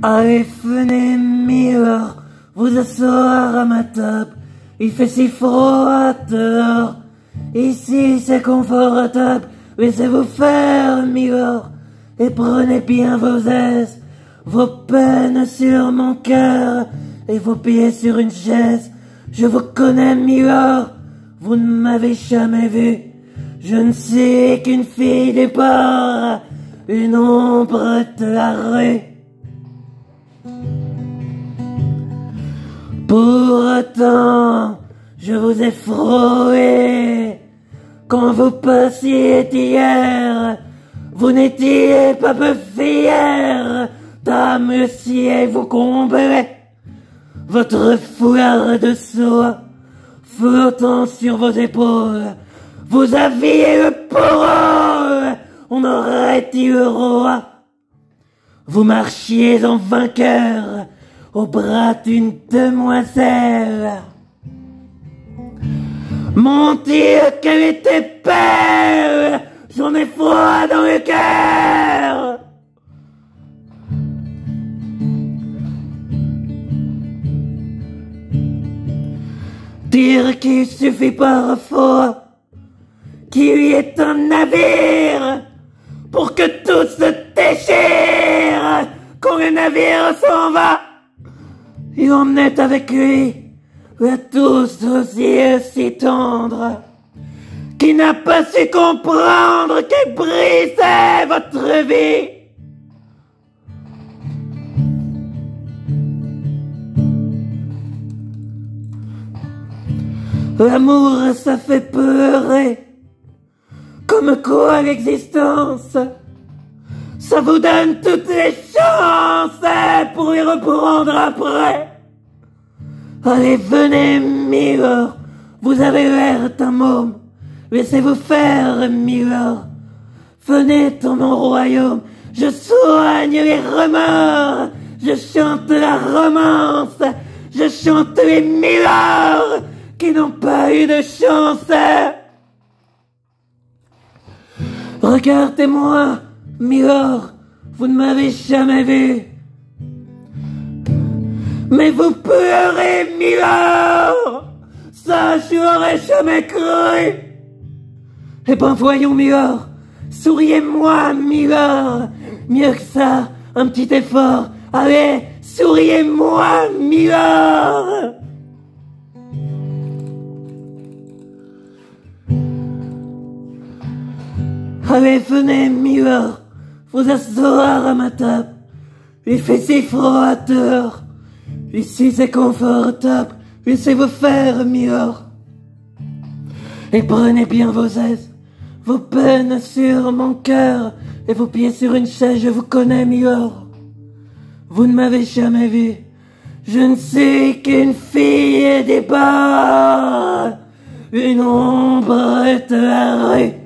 Allez, venez, Miller, vous asseoir à ma table. Il fait si froid dehors. Ici, c'est confortable. Laissez-vous faire, Miller. Et prenez bien vos aises, vos peines sur mon cœur et vos pieds sur une chaise. Je vous connais, Miller. Vous ne m'avez jamais vu. Je ne suis qu'une fille des ports, une ombre de la rue. Pourtant, je vous ai quand vous passiez hier. Vous n'étiez pas peu fier, dame, si vous comblait. Votre foulard de soie flottant sur vos épaules, vous aviez le pôle, on aurait dit le roi. Vous marchiez en vainqueur, au bras d'une demoiselle. Mon Dieu, qu'elle était belle J'en ai froid dans le cœur Dire qu'il suffit parfois qu'il y ait un navire pour que tout se déchire quand le navire s'en va. Il emmenait avec lui la douce aux yeux si tendre, qui n'a pas su comprendre qu'il brisait votre vie. L'amour, ça fait pleurer. Comme quoi l'existence, ça vous donne toutes les chances pour y reprendre après. Allez, venez, Miller. Vous avez l'air d'un môme. Laissez-vous faire, Miller. Venez dans mon royaume. Je soigne les remords. Je chante la romance. Je chante les Miller qui n'ont pas eu de chance. Regardez-moi, Miller. Vous ne m'avez jamais vu. Mais vous pleurez, Miller Ça, je n'aurais jamais cru. Eh ben, voyons, Miller Souriez-moi, Miller Mieux que ça, un petit effort. Allez, souriez-moi, Miller Allez, venez, Miller Vous asseoir à ma table. Il fait si froid dehors Ici c'est confortable, laissez-vous faire, Mior. Et prenez bien vos aises, vos peines sur mon cœur, et vos pieds sur une chaise, je vous connais, Mior. Vous ne m'avez jamais vu, je ne suis qu'une fille des bars, une ombre de la.